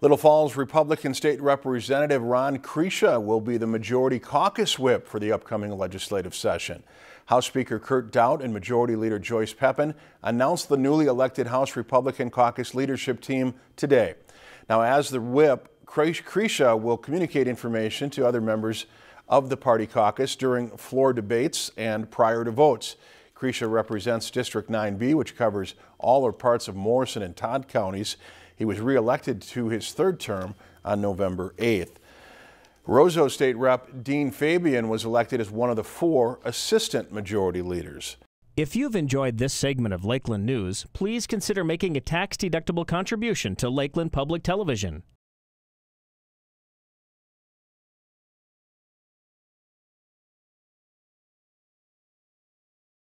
Little Falls Republican State Representative Ron Kresha will be the majority caucus whip for the upcoming legislative session. House Speaker Kurt Daudt and Majority Leader Joyce Peppin announced the newly elected House Republican caucus leadership team today. Now, as the whip, Kresha will communicate information to other members of the party caucus during floor debates and prior to votes. Kresha represents District 9B, which covers all or parts of Morrison and Todd counties. He was reelected to his third term on November 8th. Roseau State Rep Dean Fabian was elected as one of the four assistant majority leaders. If you've enjoyed this segment of Lakeland News, please consider making a tax-deductible contribution to Lakeland Public Television.